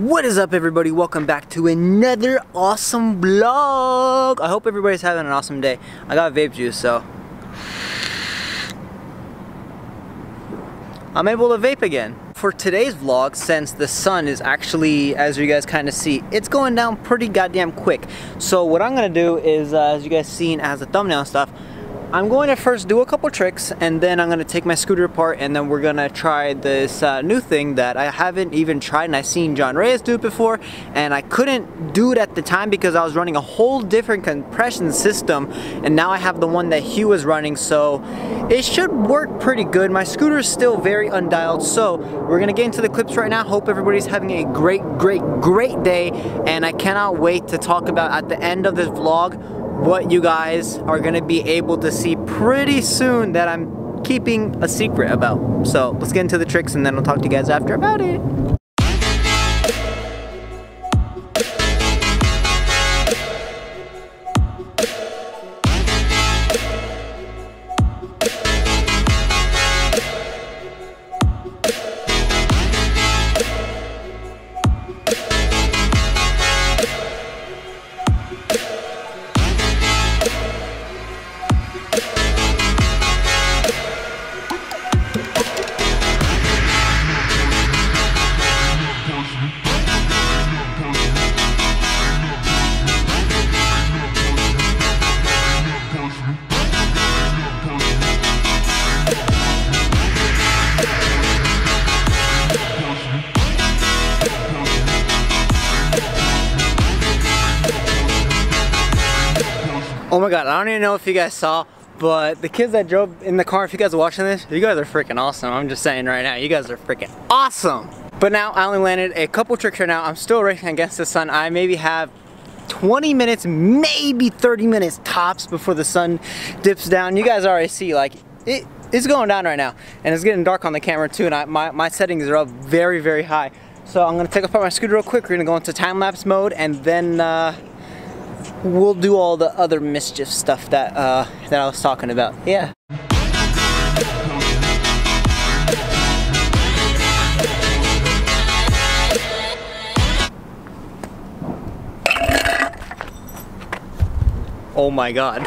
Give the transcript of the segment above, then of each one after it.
What is up everybody? Welcome back to another awesome vlog. I hope everybody's having an awesome day. I got vape juice so I'm able to vape again. For today's vlog, since the sun is actually, as you guys kind of see, it's going down pretty goddamn quick. So what I'm gonna do is, uh, as you guys seen as the thumbnail stuff, I'm going to first do a couple tricks and then I'm going to take my scooter apart and then we're going to try this uh, new thing that I haven't even tried and I've seen Jon Reyes do it before and I couldn't do it at the time because I was running a whole different compression system and now I have the one that he was running so it should work pretty good. My scooter is still very undialed so we're going to get into the clips right now. Hope everybody's having a great, great, great day and I cannot wait to talk about at the end of this vlog what you guys are gonna be able to see pretty soon that I'm keeping a secret about. So let's get into the tricks and then I'll talk to you guys after about it. Oh my god, I don't even know if you guys saw, but the kids that drove in the car, if you guys are watching this, you guys are freaking awesome. I'm just saying right now, you guys are freaking awesome. But now I only landed a couple tricks right now. I'm still racing against the sun. I maybe have 20 minutes, maybe 30 minutes tops before the sun dips down. You guys already see like it, it's going down right now and it's getting dark on the camera too and I, my, my settings are up very, very high. So I'm gonna take apart my scooter real quick. We're gonna go into time lapse mode and then uh, we'll do all the other mischief stuff that uh, that I was talking about. Yeah. Oh my god.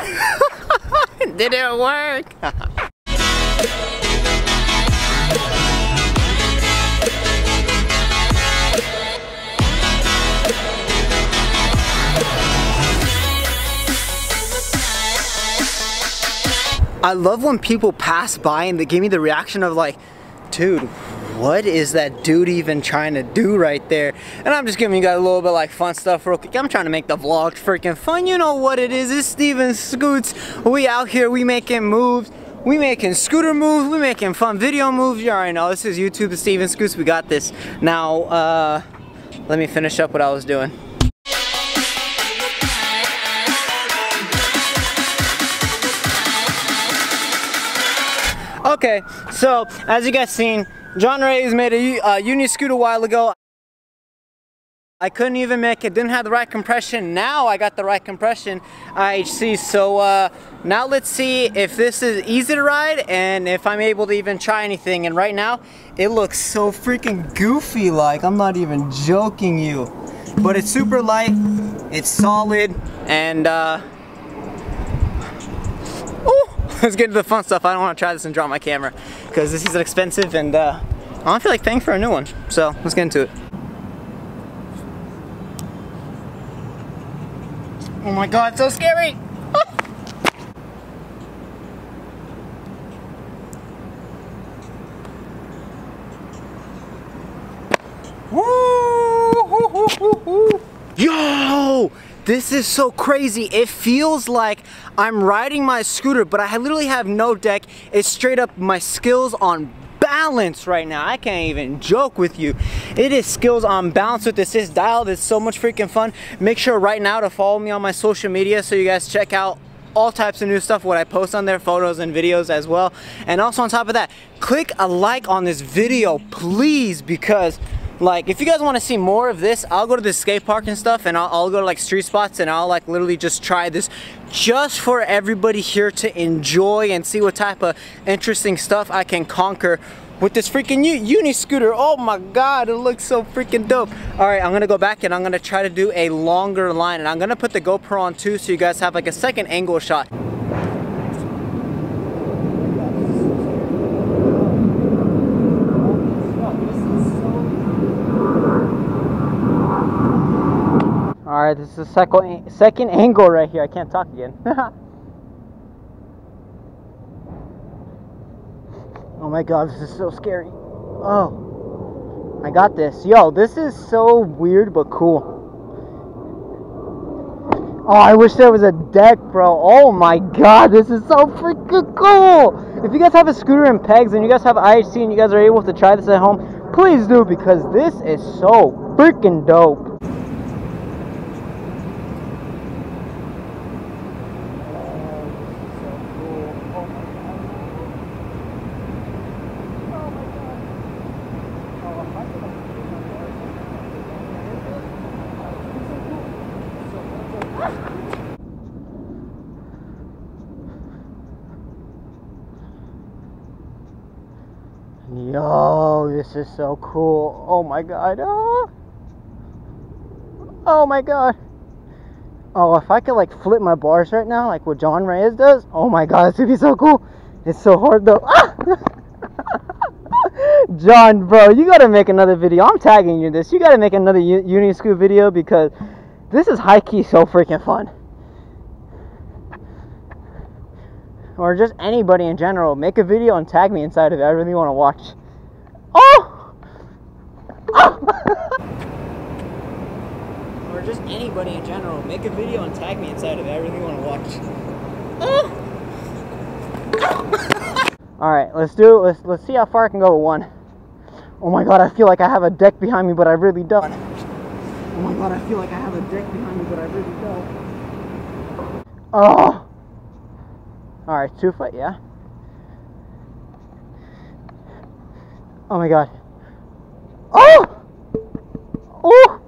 Did it work? I love when people pass by and they give me the reaction of like, dude, what is that dude even trying to do right there? And I'm just giving you guys a little bit like fun stuff real quick. I'm trying to make the vlog freaking fun. You know what it is. It's Steven Scoots. We out here, we making moves. We making scooter moves, we making fun video moves. You already know, this is YouTube, Steven Scoots. We got this. Now, uh, let me finish up what I was doing. Okay, so as you guys seen, Jon Reyes made a uh, Uni Scoot a while ago. I couldn't even make it, didn't have the right compression. Now I got the right compression IHC. So uh, now let's see if this is easy to ride and if I'm able to even try anything. And right now, it looks so freaking goofy like, I'm not even joking you. But it's super light, it's solid, and uh, let's get into the fun stuff. I don't want to try this and drop my camera because this is expensive and uh, I don't feel like paying for a new one. So let's get into it. Oh my god, so scary! Woo! Yo! This is so crazy. It feels like I'm riding my scooter, but I literally have no deck. It's straight up my skills on balance right now. I can't even joke with you. It is skills on balance with this. This dial is so much freaking fun. Make sure right now to follow me on my social media so you guys check out all types of new stuff what I post on there photos and videos as well and also on top of that click a like on this video please because like if you guys want to see more of this I'll go to the skate park and stuff and I'll, I'll, go to like street spots and I'll like literally just try this just for everybody here to enjoy and see what type of interesting stuff I can conquer with this freaking uni scooter. Oh my God, it looks so freaking dope. All right, I'm gonna go back and I'm gonna try to do a longer line and I'm gonna put the GoPro on too so you guys have like a second angle shot. All right, this is the second, second angle right here. I can't talk again. oh my God, this is so scary. Oh, I got this. Yo, this is so weird but cool. Oh, I wish there was a deck, bro. Oh my god, this is so freaking cool! If you guys have a scooter and pegs and you guys have IHC and you guys are able to try this at home, please do because this is so freaking dope. Yo, this is so cool. Oh my god. Oh, oh my god. Oh, if I could like flip my bars right now, like what Jon Reyes does, oh my god, this would be so cool. It's so hard though. Ah! Jon, bro, you gotta make another video. I'm tagging you this. You gotta make another Uni Scoot video because this is high key so freaking fun. Or just anybody in general. Make a video and tag me inside of it. I really want to watch. Oh! oh! or just anybody in general. Make a video and tag me inside of everything you want to watch. Oh! Alright, let's do it. Let's, let's see how far I can go with one. Oh my god, I feel like I have a deck behind me, but I really don't. Oh my god, I feel like I have a deck behind me, but I really don't. Oh! Alright, two foot, yeah. Oh my god. Oh! Oh!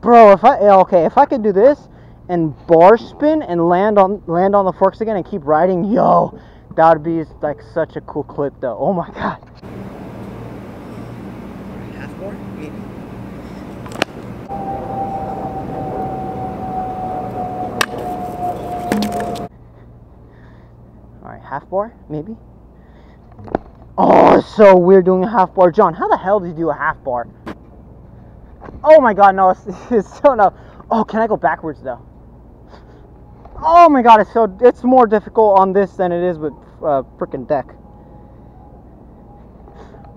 Bro, if I okay, if I could do this and bar spin and land on land on the forks again and keep riding, yo, that would be like such a cool clip though. Oh my god. Half bar? Alright, half bar, maybe? Oh, so we're doing a half bar. Jon, how the hell did you do a half bar? Oh my god, no, it's, it's so no. Oh, can I go backwards though? Oh my god, it's so it's more difficult on this than it is with uh, freaking deck.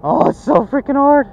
Oh, it's so freaking hard.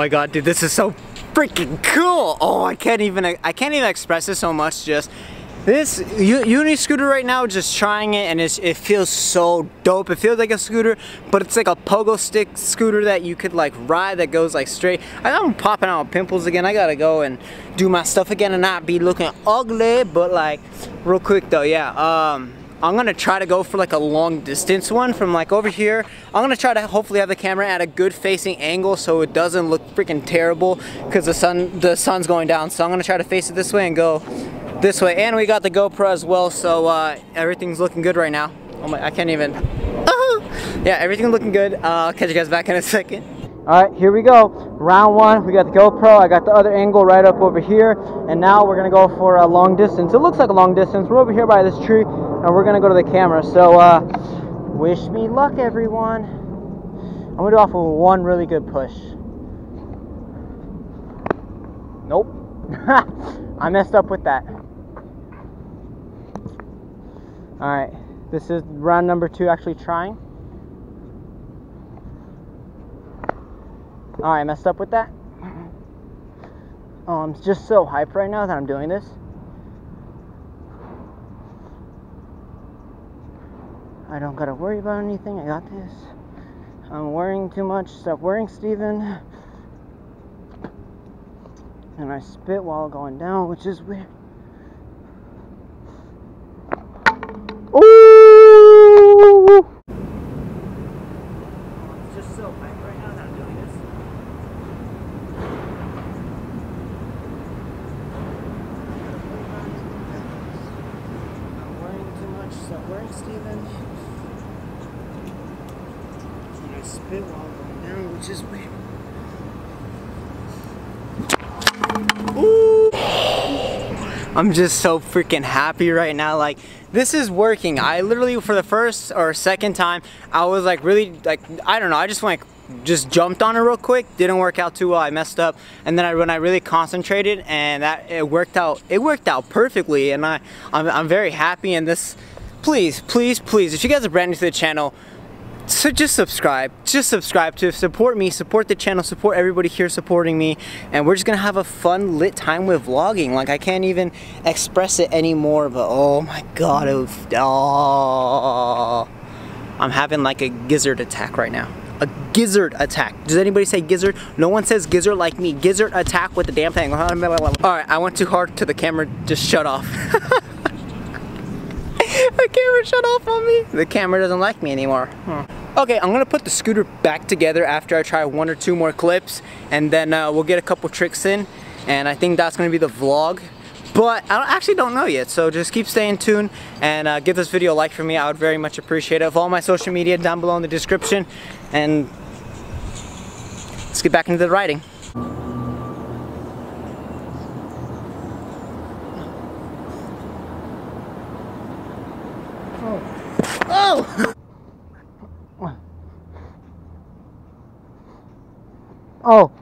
My god, dude, this is so freaking cool. Oh, I can't even I can't even express it so much just this uni scooter right now just trying it and it feels so dope. It feels like a scooter but it's like a pogo stick scooter that you could like ride that goes like straight. I'm popping out pimples again. I gotta go and do my stuff again and not be looking ugly but like real quick though yeah um I'm gonna try to go for like a long distance one from like over here. I'm gonna try to hopefully have the camera at a good facing angle so it doesn't look freaking terrible because the sun the sun's going down. So I'm gonna try to face it this way and go this way. And we got the GoPro as well, so uh, everything's looking good right now. Oh my, I can't even. yeah, everything's looking good. Uh, I'll catch you guys back in a second. All right, here we go. Round one, we got the GoPro. I got the other angle right up over here. And now we're gonna go for a long distance. It looks like a long distance. We're over here by this tree and we're gonna go to the camera. So uh, wish me luck, everyone. I'm gonna do off of one really good push. Nope. I messed up with that. Alright, this is round number two actually trying. Alright, I messed up with that. Oh, I'm just so hyped right now that I'm doing this. I don't gotta worry about anything. I got this. I'm worrying too much. Stop worrying, Steven. And I spit while going down, which is weird. Ooh! It's just so right now that I'm doing this. I'm worrying too much. Stop worrying, Steven. I spit while going down, which is weird. Ooh. I'm just so freaking happy right now. Like, this is working. I literally, for the first or second time, I was like really, like, I don't know, I just went, just jumped on it real quick. Didn't work out too well. I messed up. And then I, when I really concentrated and that, it worked out, it worked out perfectly. And I, I'm, I'm very happy. And this, please, please, please, if you guys are brand new to the channel, so just subscribe just subscribe to support me support the channel support everybody here supporting me and we're just gonna have a fun lit time with vlogging like I can't even express it anymore but oh my god oh I'm having like a gizzard attack right now a gizzard attack. Does anybody say gizzard? No one says gizzard like me. Gizzard attack with the damn thing. Alright, I went too hard to the camera, just shut off. the camera shut off on me. The camera doesn't like me anymore. Hmm. Okay, I'm gonna put the scooter back together after I try one or two more clips and then uh, we'll get a couple tricks in and I think that's gonna be the vlog. But I don't, actually don't know yet, so just keep staying tuned and uh, give this video a like for me. I would very much appreciate it. Follow my social media down below in the description and let's get back into the riding. Oh! Oh. Oh!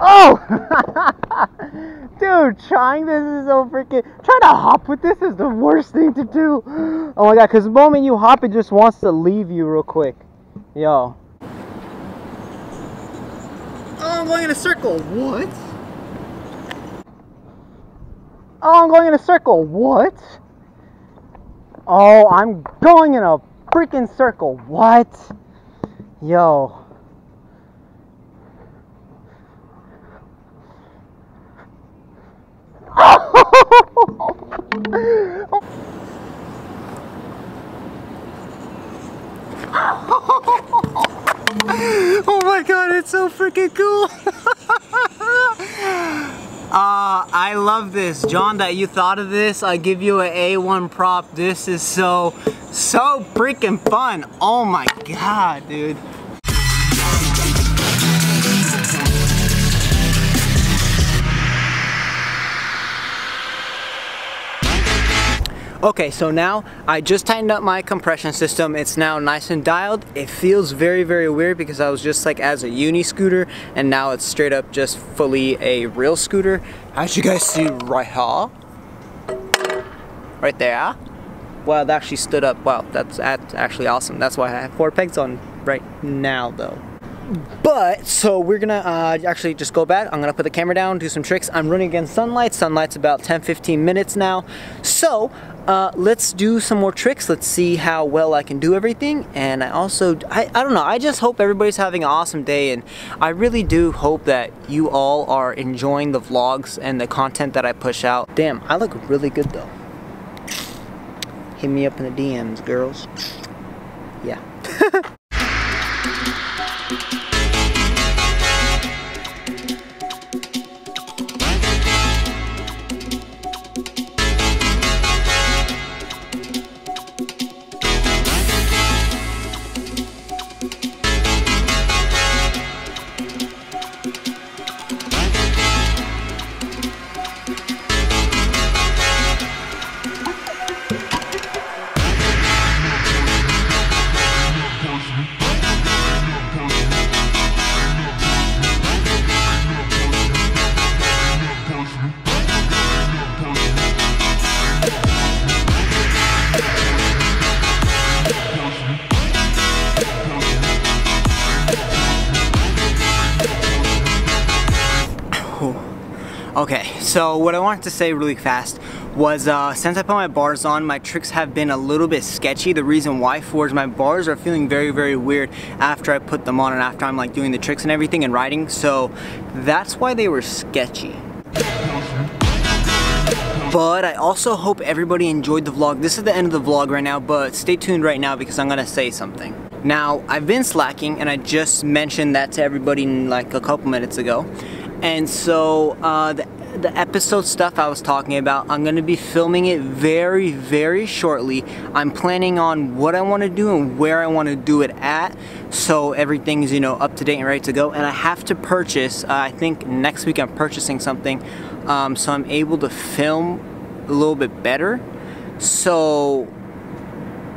Oh! Dude, trying this is so freaking... Trying to hop with this is the worst thing to do. Oh my god, because the moment you hop, it just wants to leave you real quick. Yo. Oh, I'm going in a circle. What? Oh, I'm going in a circle. What? Oh, I'm going in a freaking circle. What? Yo. oh it's so freaking cool. Uh, I love this. Jon, that you thought of this, I give you an A1 prop. This is so, so freaking fun. Oh my god, dude. Okay, so now I just tightened up my compression system. It's now nice and dialed. It feels very, very weird because I was just like as a uni scooter and now it's straight up just fully a real scooter. As you guys see right here, right there. Wow, that actually stood up. Wow, that's, that's actually awesome. That's why I have four pegs on right now though. But, so we're gonna uh, actually just go back. I'm gonna put the camera down, do some tricks. I'm running against sunlight. Sunlight's about 10-15 minutes now. So, uh, let's do some more tricks. Let's see how well I can do everything. And I also, I, I don't know, I just hope everybody's having an awesome day. And I really do hope that you all are enjoying the vlogs and the content that I push out. Damn, I look really good though. Hit me up in the DMs, girls. Yeah. So what I wanted to say really fast was uh, since I put my bars on, my tricks have been a little bit sketchy. The reason why for is my bars are feeling very, very weird after I put them on and after I'm like doing the tricks and everything and riding. So that's why they were sketchy. But I also hope everybody enjoyed the vlog. This is the end of the vlog right now, but stay tuned right now because I'm gonna say something. Now, I've been slacking and I just mentioned that to everybody like a couple minutes ago. And so uh, the, the episode stuff I was talking about, I'm going to be filming it very, very shortly. I'm planning on what I want to do and where I want to do it at. So everything's, you know, up to date and ready to go. And I have to purchase, uh, I think next week I'm purchasing something. Um, so I'm able to film a little bit better. So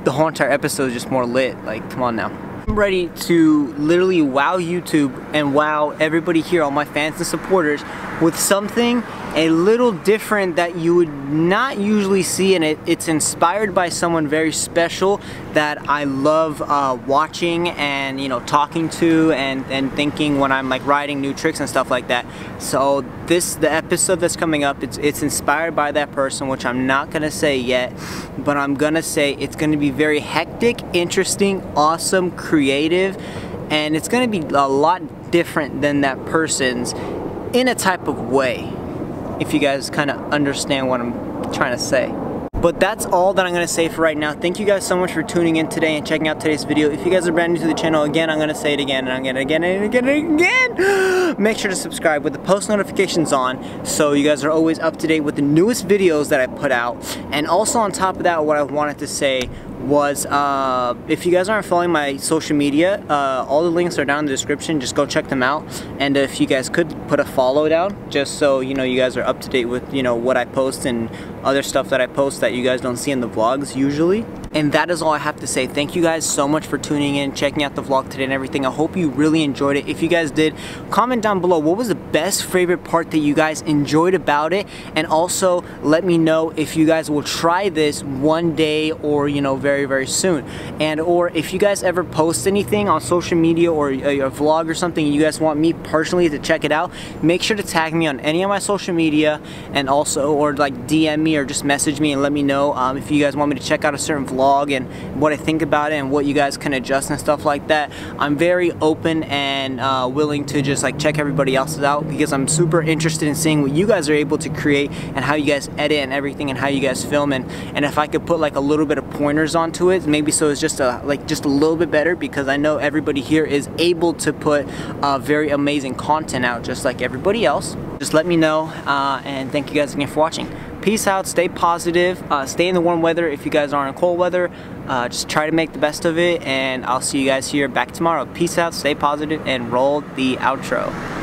the whole entire episode is just more lit. Like, come on now. I'm ready to literally wow YouTube and wow everybody here, all my fans and supporters, with something a little different that you would not usually see and it, it's inspired by someone very special that I love uh, watching and you know talking to and, and thinking when I'm like writing new tricks and stuff like that. So this the episode that's coming up it's, it's inspired by that person which I'm not gonna say yet but I'm gonna say it's gonna be very hectic interesting awesome creative and it's gonna be a lot different than that person's in a type of way if you guys kind of understand what I'm trying to say. But that's all that I'm going to say for right now. Thank you guys so much for tuning in today and checking out today's video. If you guys are brand new to the channel, again, I'm going to say it again and I'm going to again and again and again. Make sure to subscribe with the post notifications on so you guys are always up to date with the newest videos that I put out. And also on top of that, what I wanted to say was uh, if you guys aren't following my social media, uh, all the links are down in the description. Just go check them out. And if you guys could put a follow down, just so you know you guys are up to date with you know what I post and other stuff that I post that you guys don't see in the vlogs usually. And that is all I have to say. Thank you guys so much for tuning in, checking out the vlog today and everything. I hope you really enjoyed it. If you guys did, comment down below what was the best favorite part that you guys enjoyed about it. And also let me know if you guys will try this one day or, you know, very, very soon. And or if you guys ever post anything on social media or a, a vlog or something you guys want me personally to check it out, make sure to tag me on any of my social media and also or like DM me or just message me and let me know um, if you guys want me to check out a certain vlog vlog and what I think about it and what you guys can adjust and stuff like that. I'm very open and uh, willing to just like check everybody else's out because I'm super interested in seeing what you guys are able to create and how you guys edit and everything and how you guys film and, and if I could put like a little bit of pointers onto it maybe so it's just a like just a little bit better because I know everybody here is able to put uh, very amazing content out just like everybody else. Just let me know uh, and thank you guys again for watching peace out, stay positive, uh, stay in the warm weather if you guys are in cold weather. Uh, just try to make the best of it, and I'll see you guys here back tomorrow. Peace out, stay positive, and roll the outro.